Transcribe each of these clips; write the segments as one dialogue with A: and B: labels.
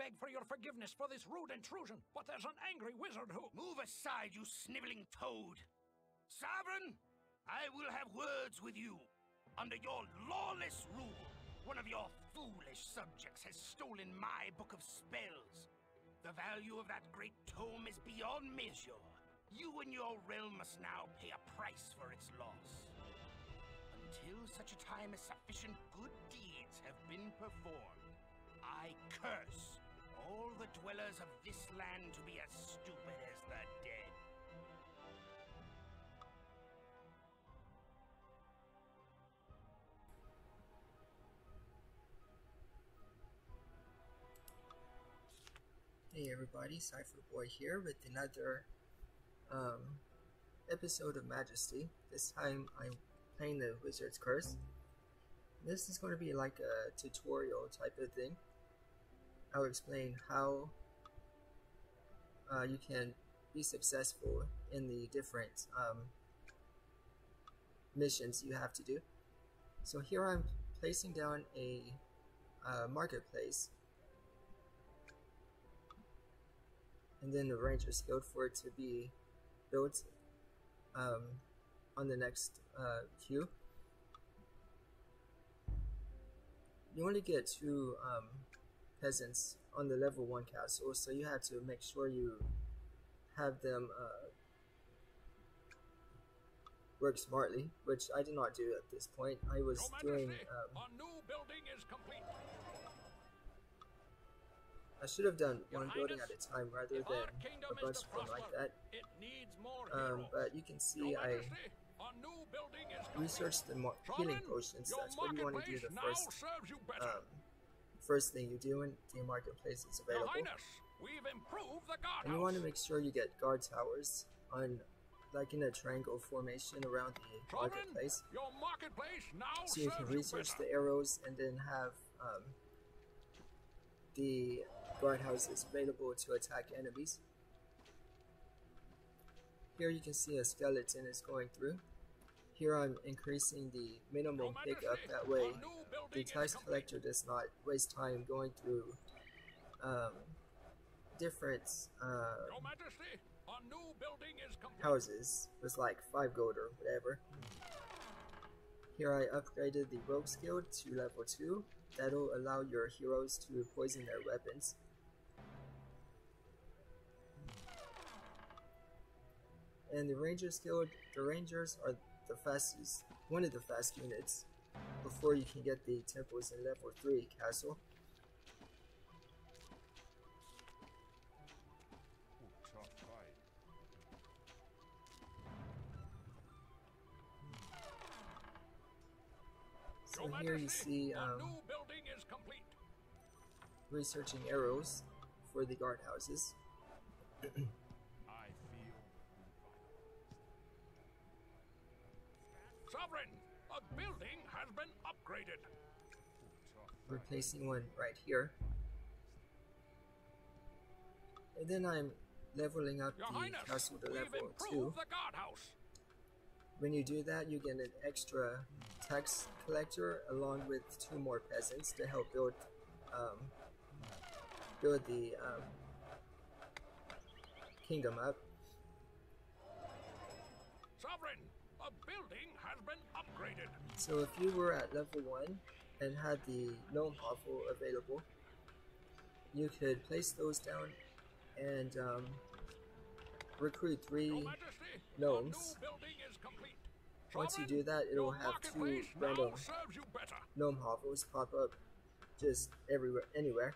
A: beg for your forgiveness for this rude intrusion, but there's an angry wizard who...
B: Move aside, you sniveling toad! Sovereign, I will have words with you. Under your lawless rule, one of your foolish subjects has stolen my book of spells. The value of that great tome is beyond measure. You and your realm must now pay a price for its loss. Until such a time as sufficient good deeds have been performed, I curse all the dwellers of this land to be as stupid as the dead.
C: Hey everybody, Cypher Boy here with another um, episode of Majesty. This time I'm playing the Wizard's Curse. This is going to be like a tutorial type of thing. I'll explain how uh, you can be successful in the different um, missions you have to do. So here I'm placing down a uh, marketplace and then the Rangers Guild for it to be built um, on the next uh, queue. You to get to um, peasants on the level 1 castle, so you have to make sure you have them uh, work smartly, which I did not do at this point. I was doing... Um,
A: a new building is complete.
C: I should have done one building at a time rather than a bunch of them like that. Um, but you can see I researched the healing potions. That's what you want to do the first um, first thing you do when the marketplace is available. And you want to make sure you get guard towers on like in a triangle formation around the marketplace. So you can research the arrows and then have um, the guardhouses available to attack enemies. Here you can see a skeleton is going through. Here I'm increasing the minimum pickup, that way the tax collector does not waste time going through um, different uh, houses with like 5 gold or whatever. Here I upgraded the Rogue's skill to level 2. That'll allow your heroes to poison their weapons. And the ranger skill, the Rangers are the fastest, one of the fast units before you can get the temples in level 3 castle. So here you see um, researching arrows for the guardhouses.
A: I feel Sovereign, a building has been upgraded.
C: Replacing one right here. And then I'm leveling up
A: Your
C: the
A: Highness,
C: castle to level
A: improved
C: 2.
A: the guardhouse.
C: When you do that, you get an extra tax collector along with two more peasants to help build um, build the um, kingdom up.
A: Sovereign, a building has been upgraded.
C: So if you were at level 1 and had the gnome hovel available, you could place those down and um, recruit three gnomes. Once you do that, it will have two random
A: serves you better.
C: gnome hovels pop up just everywhere, anywhere.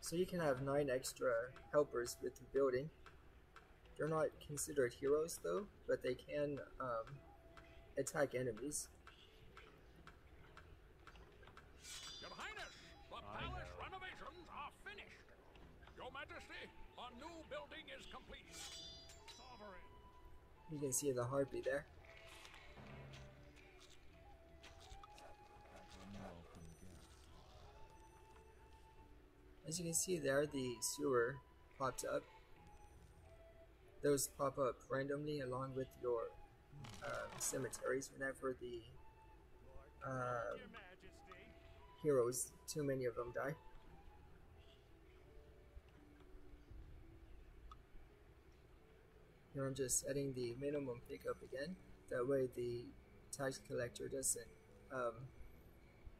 C: So you can have nine extra helpers with the building. They're not considered heroes though, but they can um, attack enemies.
A: Your Highness, the palace renovations are finished. Your Majesty, a new building is complete. Sovereign.
C: You can see the harpy there. As you can see there, the sewer popped up. Those pop up randomly along with your uh, cemeteries whenever the
A: uh,
C: heroes, too many of them die. Here I'm just setting the minimum pickup again, that way the tax collector doesn't um,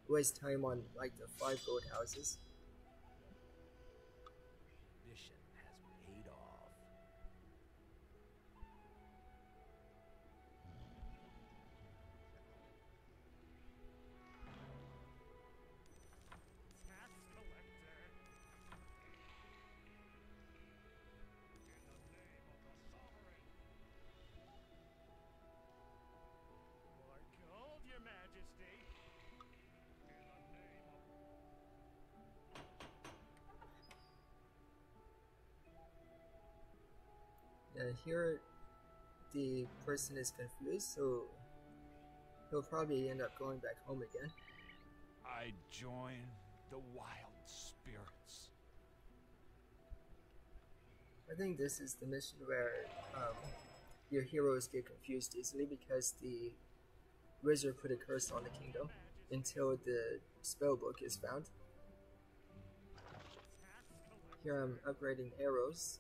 C: waste time on like the five gold houses. And here the person is confused, so he'll probably end up going back home again.
D: I join the wild spirits.
C: I think this is the mission where um, your heroes get confused easily because the wizard put a curse on the kingdom until the spell book is found. Here I'm upgrading arrows.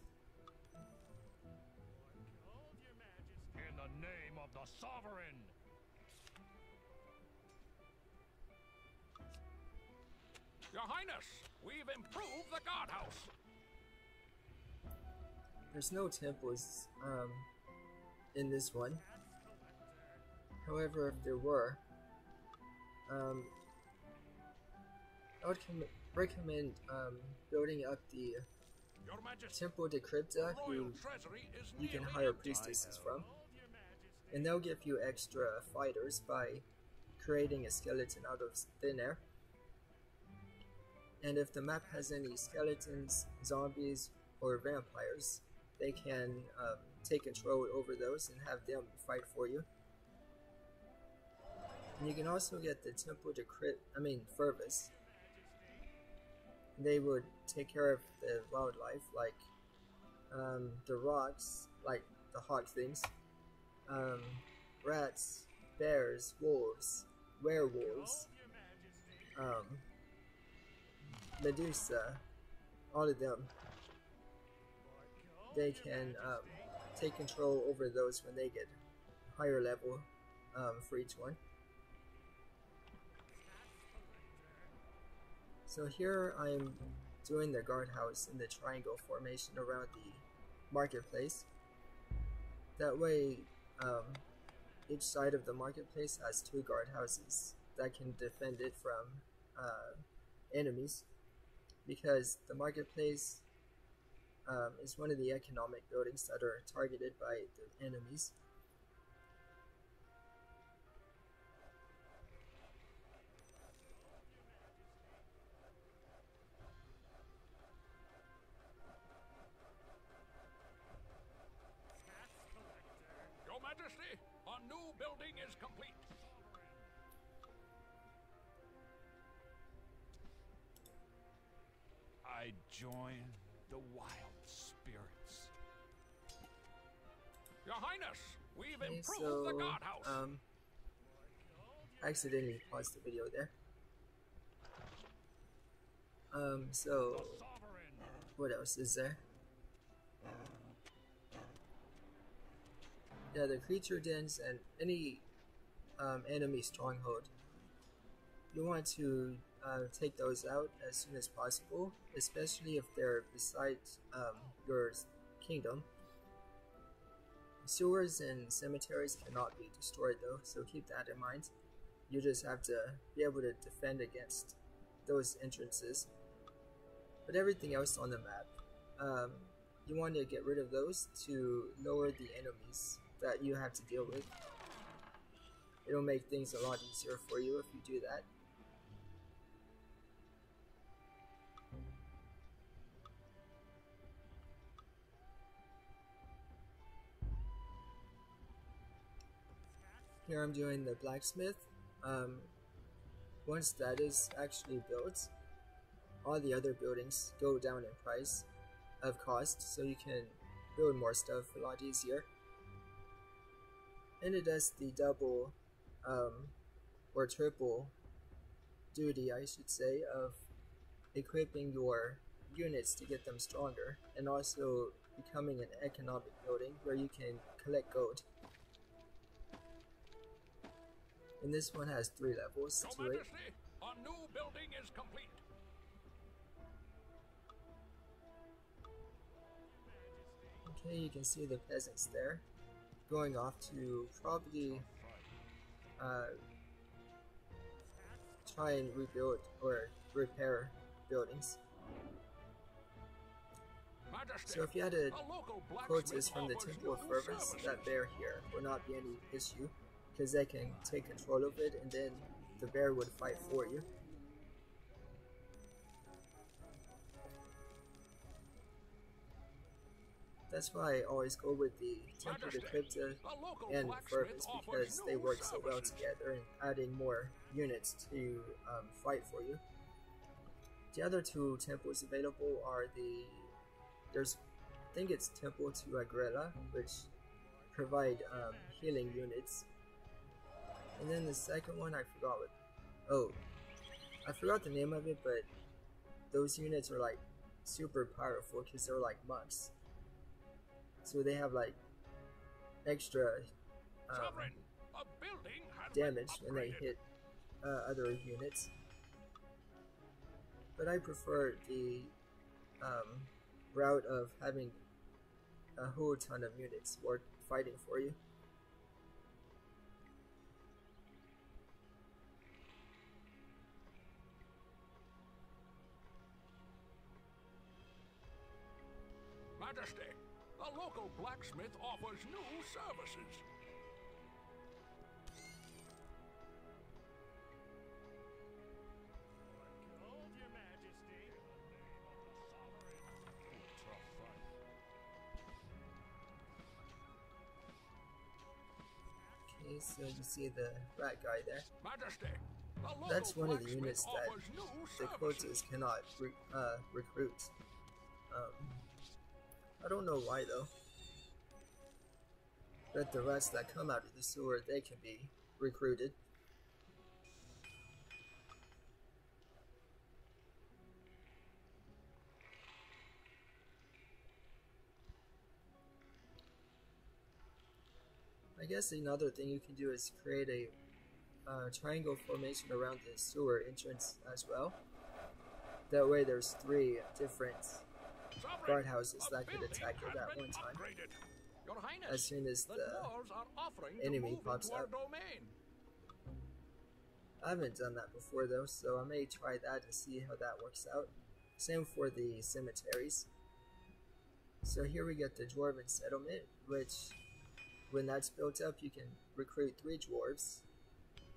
A: Name sovereign. Your Highness, we've improved the guardhouse.
C: There's no temples um, in this one. However, if there were, um, I would com- recommend um, building up the
A: Your
C: Temple de
A: Krypta,
C: who
A: royal treasury is
C: you can hire priestesses from,
A: your.
C: And they'll give you extra fighters by creating a skeleton out of thin air. And if the map has any skeletons, zombies, or vampires, they can um, take control over those and have them fight for you. And you can also get the Temple to Crypt, I mean Fervus. They would take care of the wildlife, like um, the rocks, like the hawk things, um, rats, bears, wolves, werewolves, um, Medusa, all of them. They can um, take control over those when they get higher level um, for each one. So here I'm doing the guardhouse in the triangle formation around the marketplace. That way, um, each side of the marketplace has two guardhouses that can defend it from uh, enemies. Because the marketplace um, is one of the economic buildings that are targeted by the enemies.
D: I join the wild spirits.
A: Your Highness, we've
C: Okay,
A: improved
C: so
A: the guardhouse.
C: um, I accidentally paused the video there. Um, so what else is there? Yeah, the creature dens and any um, enemy stronghold. You want to uh, take those out as soon as possible, especially if they're beside um, your kingdom. Sewers and cemeteries cannot be destroyed though, so keep that in mind. You just have to be able to defend against those entrances. But everything else on the map, um, you want to get rid of those to lower the enemies that you have to deal with. It'll make things a lot easier for you if you do that. Here I'm doing the blacksmith. Um, once that is actually built, all the other buildings go down in price of cost, so you can build more stuff a lot easier. And it does the double um, or triple duty, I should say, of equipping your units to get them stronger and also becoming an economic building where you can collect gold. And this one has three levels to it.
A: New building is complete.
C: Okay, you can see the peasants there going off to probably uh, try and rebuild or repair buildings. So if you had a
A: local
C: quotas from the Temple of
A: Fervus,
C: that bear here would not be any issue because they can take control of it and then the bear would fight for you. That's why I always go with the Temple de
A: Majesty, Krypta
C: and
A: Fervus
C: because they work so well together and adding more units to um, fight for you. The other two temples available are the there's I think it's Temple to Agrela, which provide um, healing units. And then the second one I forgot what oh I forgot the name of it, but those units are like super powerful because they're like monks. So they have like extra um, damage when they hit uh, other units. But I prefer the um, route of having a whole ton of units work fighting for you.
A: Local blacksmith offers new services.
C: Okay, so you see the rat guy there.
A: Majesty, local
C: That's one of the units that the quotas cannot re- uh, recruit. Um, I don't know why though. But the rats that come out of the sewer, they can be recruited. I guess another thing you can do is create a uh, triangle formation around the sewer entrance as well. That way, there's three different guardhouses that could attack it at one time.
A: Highness,
C: As soon as
A: the
C: the
A: are offering
C: enemy pops up.
A: domain.
C: I haven't done that before though, so I may try that and see how that works out. Same for the cemeteries. So here we get the dwarven settlement, which when that's built up, you can recruit three dwarves.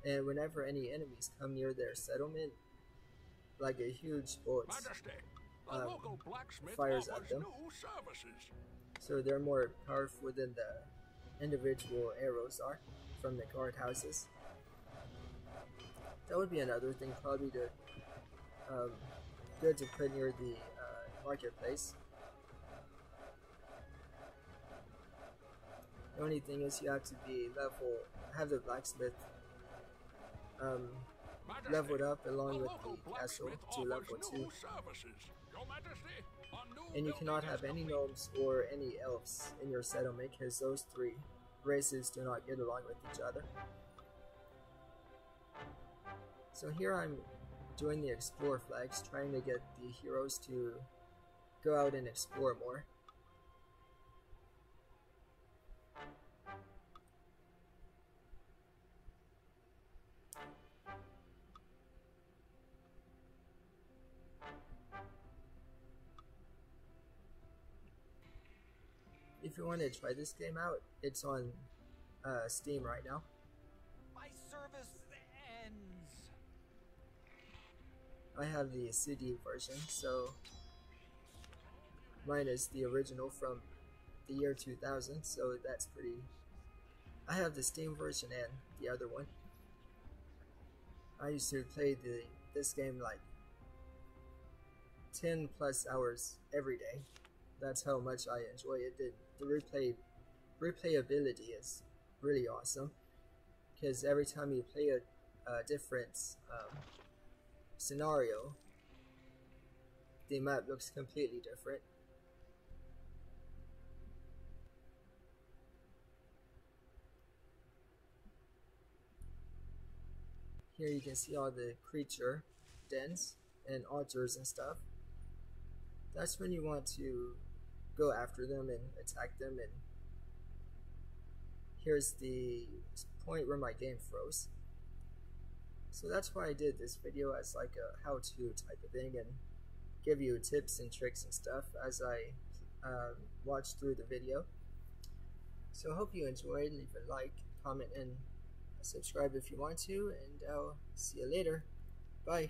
C: And whenever any enemies come near their settlement, like a huge bolt,
A: Majesty,
C: um, fires at them. so they're more powerful than the individual arrows are from the guardhouses. That would be another thing, probably to um, good to put near the uh, marketplace. The only thing is you have to be level, have the blacksmith um, leveled up along with the castle to level
A: new
C: 2.
A: Services. Your Majesty, a new
C: And you cannot have any gnomes or any elves in your settlement because those three races do not get along with each other. So here I'm doing the explore flags, trying to get the heroes to go out and explore more. If you want to try this game out, it's on uh, Steam right now.
D: My service ends.
C: I have the CD version, so mine is the original from the year 2000, so that's pretty. I have the Steam version and the other one. I used to play the this game like 10 plus hours every day. That's how much I enjoy it. The, the replay replayability is really awesome because every time you play a, a different um, scenario, the map looks completely different. Here you can see all the creature dens and altars and stuff. That's when you want to go after them and attack them and here's the point where my game froze. So that's why I did this video as like a how-to type of thing and give you tips and tricks and stuff as I um, watch through the video. So hope you enjoyed. Leave a like, comment, and subscribe if you want to, and I'll see you later. Bye.